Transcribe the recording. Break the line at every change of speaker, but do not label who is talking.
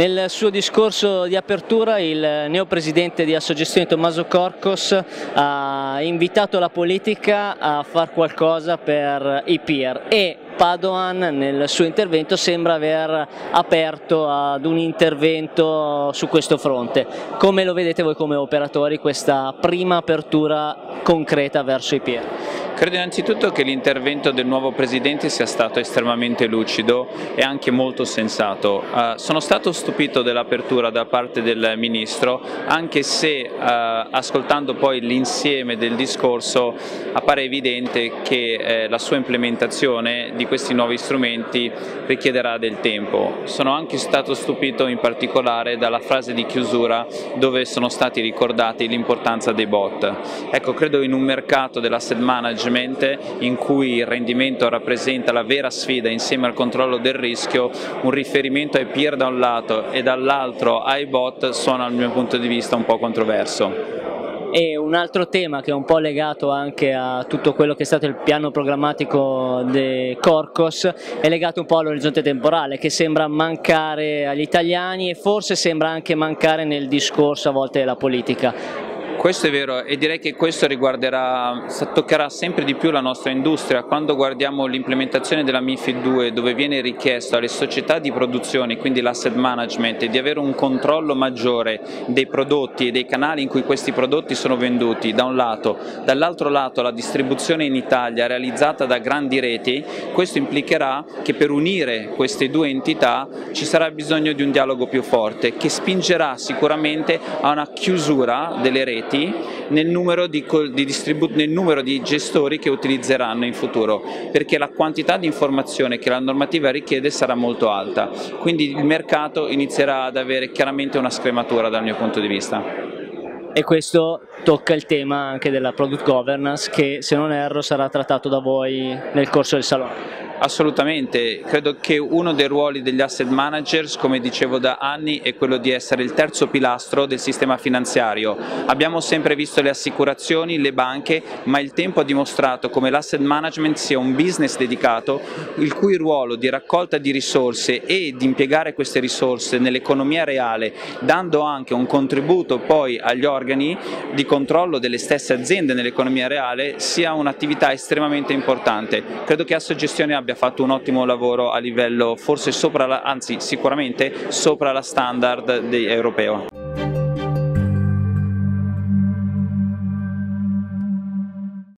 Nel suo discorso di apertura il neopresidente di Assogestione Tommaso Corcos ha invitato la politica a fare qualcosa per i peer e Padoan nel suo intervento sembra aver aperto ad un intervento su questo fronte. Come lo vedete voi come operatori questa prima apertura concreta verso i peer?
Credo innanzitutto che l'intervento del nuovo Presidente sia stato estremamente lucido e anche molto sensato. Uh, sono stato stupito dell'apertura da parte del Ministro, anche se uh, ascoltando poi l'insieme del discorso appare evidente che eh, la sua implementazione di questi nuovi strumenti richiederà del tempo. Sono anche stato stupito in particolare dalla frase di chiusura dove sono stati ricordati l'importanza dei bot. Ecco, credo in un mercato dell'asset management management in cui il rendimento rappresenta la vera sfida insieme al controllo del rischio, un riferimento ai peer da un lato e dall'altro ai bot sono dal mio punto di vista un po' controverso.
E un altro tema che è un po' legato anche a tutto quello che è stato il piano programmatico di Corcos è legato un po' all'orizzonte temporale che sembra mancare agli italiani e forse sembra anche mancare nel discorso a volte della politica.
Questo è vero e direi che questo riguarderà, toccherà sempre di più la nostra industria. Quando guardiamo l'implementazione della MIFID 2 dove viene richiesto alle società di produzione, quindi l'asset management, di avere un controllo maggiore dei prodotti e dei canali in cui questi prodotti sono venduti da un lato, dall'altro lato la distribuzione in Italia realizzata da grandi reti, questo implicherà che per unire queste due entità ci sarà bisogno di un dialogo più forte che spingerà sicuramente a una chiusura delle reti limitati nel numero di, di nel numero di gestori che utilizzeranno in futuro, perché la quantità di informazione che la normativa richiede sarà molto alta, quindi il mercato inizierà ad avere chiaramente una scrematura dal mio punto di vista.
E questo tocca il tema anche della product governance che se non erro sarà trattato da voi nel corso del salone.
Assolutamente, credo che uno dei ruoli degli asset managers, come dicevo da anni, è quello di essere il terzo pilastro del sistema finanziario. Abbiamo sempre visto le assicurazioni, le banche, ma il tempo ha dimostrato come l'asset management sia un business dedicato, il cui ruolo di raccolta di risorse e di impiegare queste risorse nell'economia reale, dando anche un contributo poi agli organi di controllo delle stesse aziende nell'economia reale, sia un'attività estremamente importante. Credo che Assogestione abbia abbia fatto un ottimo lavoro a livello forse sopra la, anzi sicuramente sopra la standard europeo.